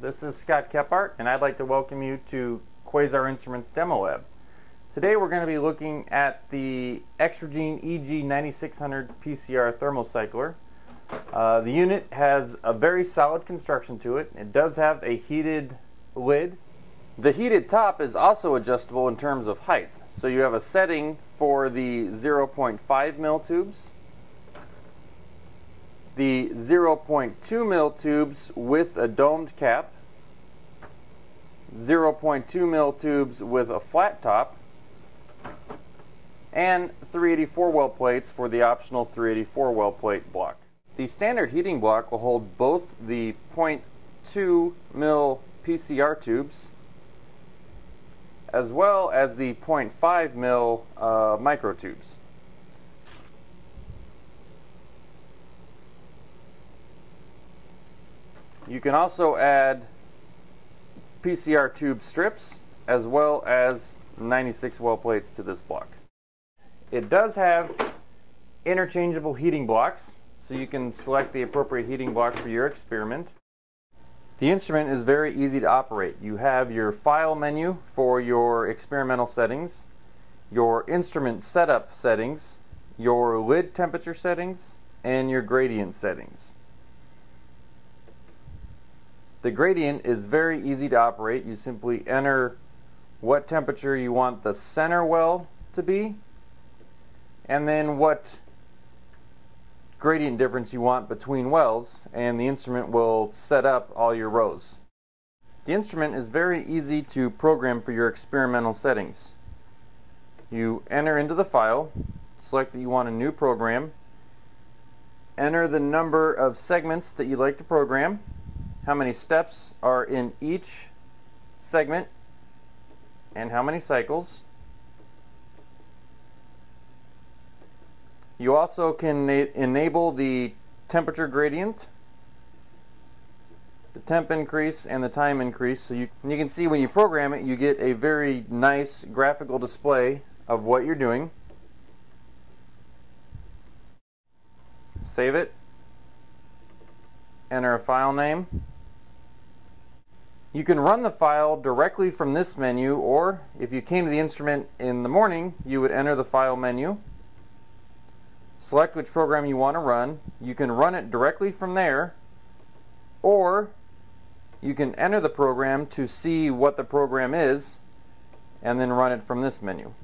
This is Scott Kephart, and I'd like to welcome you to Quasar Instruments Demo Lab. Today we're going to be looking at the Extragene EG9600 PCR thermocycler. Uh, the unit has a very solid construction to it. It does have a heated lid. The heated top is also adjustable in terms of height. So you have a setting for the 0.5 mil tubes the 0.2 mil tubes with a domed cap, 0.2 mil tubes with a flat top, and 384 well plates for the optional 384 well plate block. The standard heating block will hold both the 0.2 mil PCR tubes as well as the 0.5 mil uh, micro tubes. You can also add PCR tube strips as well as 96 well plates to this block. It does have interchangeable heating blocks, so you can select the appropriate heating block for your experiment. The instrument is very easy to operate. You have your file menu for your experimental settings, your instrument setup settings, your lid temperature settings, and your gradient settings. The gradient is very easy to operate. You simply enter what temperature you want the center well to be and then what gradient difference you want between wells and the instrument will set up all your rows. The instrument is very easy to program for your experimental settings. You enter into the file, select that you want a new program, enter the number of segments that you'd like to program, how many steps are in each segment and how many cycles. You also can enable the temperature gradient, the temp increase, and the time increase. So you, you can see when you program it, you get a very nice graphical display of what you're doing. Save it. Enter a file name. You can run the file directly from this menu or if you came to the instrument in the morning you would enter the file menu select which program you want to run you can run it directly from there or you can enter the program to see what the program is and then run it from this menu.